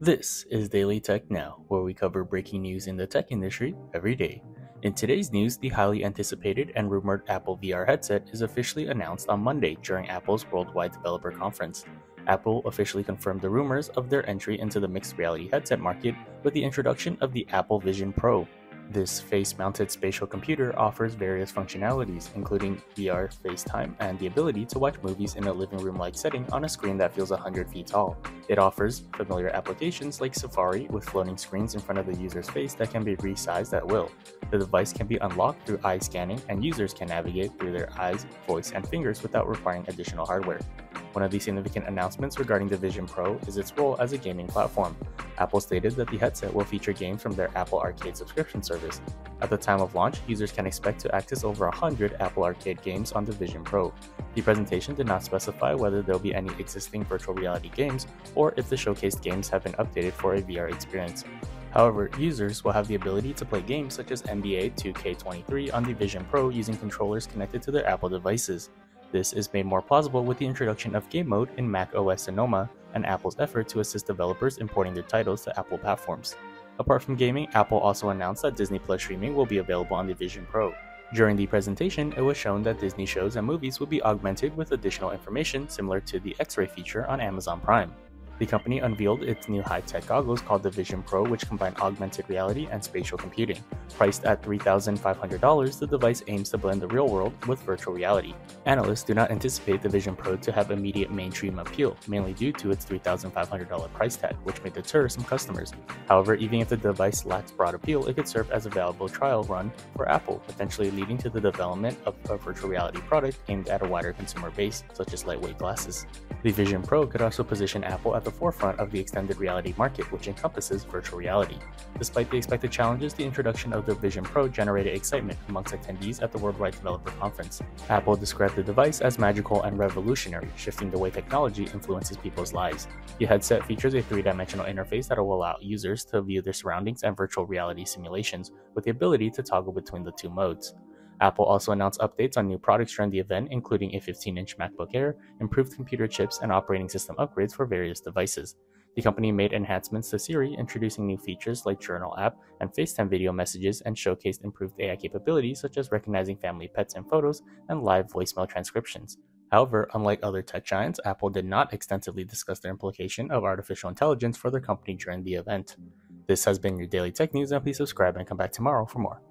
This is Daily Tech Now, where we cover breaking news in the tech industry every day. In today's news, the highly anticipated and rumored Apple VR headset is officially announced on Monday during Apple's Worldwide Developer Conference. Apple officially confirmed the rumors of their entry into the mixed reality headset market with the introduction of the Apple Vision Pro, this face-mounted spatial computer offers various functionalities, including VR, FaceTime, and the ability to watch movies in a living room-like setting on a screen that feels 100 feet tall. It offers familiar applications like Safari with floating screens in front of the user's face that can be resized at will. The device can be unlocked through eye scanning, and users can navigate through their eyes, voice, and fingers without requiring additional hardware. One of the significant announcements regarding the Vision Pro is its role as a gaming platform. Apple stated that the headset will feature games from their Apple Arcade subscription service. At the time of launch, users can expect to access over 100 Apple Arcade games on the Vision Pro. The presentation did not specify whether there will be any existing virtual reality games or if the showcased games have been updated for a VR experience. However, users will have the ability to play games such as NBA 2K23 on the Vision Pro using controllers connected to their Apple devices. This is made more plausible with the introduction of Game Mode in Mac OS Sonoma and Apple's effort to assist developers importing their titles to Apple platforms. Apart from gaming, Apple also announced that Disney Plus streaming will be available on the Vision Pro. During the presentation, it was shown that Disney shows and movies will be augmented with additional information similar to the X-ray feature on Amazon Prime. The company unveiled its new high-tech goggles called the Vision Pro, which combine augmented reality and spatial computing. Priced at $3,500, the device aims to blend the real world with virtual reality. Analysts do not anticipate the Vision Pro to have immediate mainstream appeal, mainly due to its $3,500 price tag, which may deter some customers. However, even if the device lacks broad appeal, it could serve as a valuable trial run for Apple, potentially leading to the development of a virtual reality product aimed at a wider consumer base, such as lightweight glasses. The Vision Pro could also position Apple at the forefront of the extended reality market, which encompasses virtual reality. Despite the expected challenges, the introduction of the Vision Pro generated excitement amongst attendees at the Worldwide Developer Conference. Apple described the device as magical and revolutionary, shifting the way technology influences people's lives. The headset features a three dimensional interface that will allow users to view their surroundings and virtual reality simulations, with the ability to toggle between the two modes. Apple also announced updates on new products during the event, including a 15 inch MacBook Air, improved computer chips, and operating system upgrades for various devices. The company made enhancements to Siri, introducing new features like Journal app and FaceTime video messages, and showcased improved AI capabilities such as recognizing family pets in photos and live voicemail transcriptions. However, unlike other tech giants, Apple did not extensively discuss the implication of artificial intelligence for their company during the event. This has been your daily tech news, and please subscribe and come back tomorrow for more.